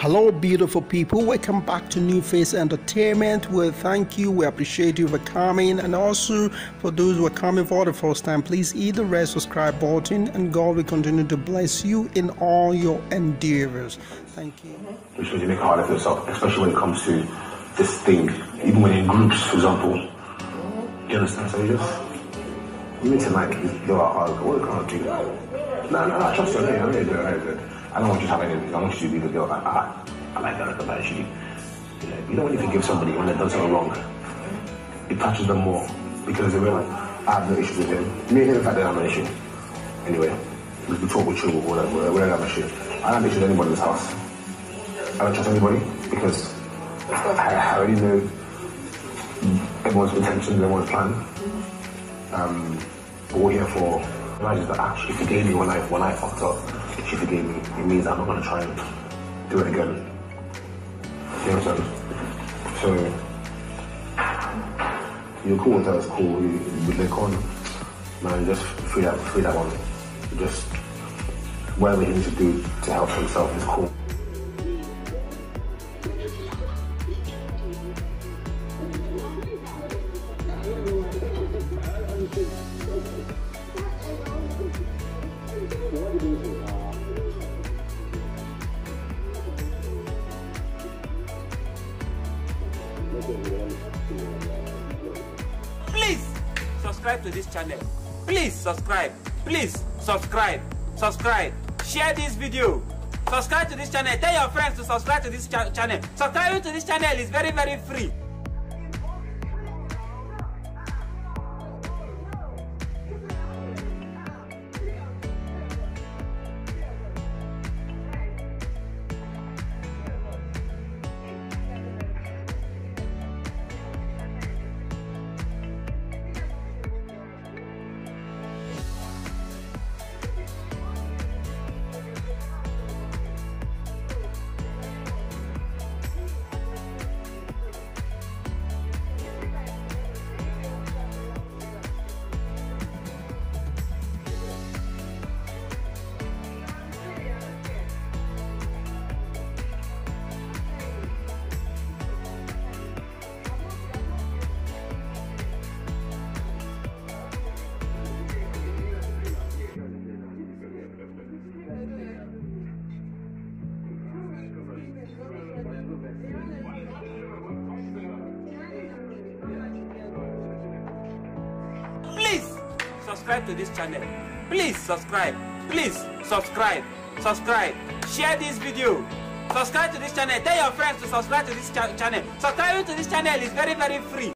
Hello, beautiful people. Welcome back to NewFaze Entertainment. We thank you. We appreciate you for coming. And also, for those who are coming for the first time, please hit the red subscribe button, and God will continue to bless you in all your endeavors. Thank you. You make it harder for yourself, especially when it comes to this thing. Even when in groups, for example. You understand? So you just, you need to like, go out hard. What can't do? No, no, no, trust you. I know you're good. I know you're good. I don't want you to have anything. I want you to be the girl that, ah, I like that about you. You, know, you don't want to forgive somebody when they've done something wrong. It touches them more because they realize, I have no issue with him. Me and him, in fact, they have no issue. Anyway, we we talk with you or whatever. We don't have a shit. I don't issue with anybody in this house. I don't trust anybody because I, I already know everyone's intentions, everyone's plan. Um, but we're here for realizes that actually forgave me when I when I fucked up. She me. It means I'm not gonna try and do it again. You understand? So you're cool with that, it's cool. You, you lick on, man. Just free that, free that one. Just whatever he needs to do to help himself is cool. Please subscribe to this channel. Please subscribe. Please subscribe. Subscribe. Share this video. Subscribe to this channel. Tell your friends to subscribe to this cha- channel. Subscribing to this channel is very, very free. Subscribe to this channel. Please subscribe. Please subscribe. Subscribe. Share this video. Subscribe to this channel. Tell your friends to subscribe to this cha- channel. Subscribing to this channel is very, very free.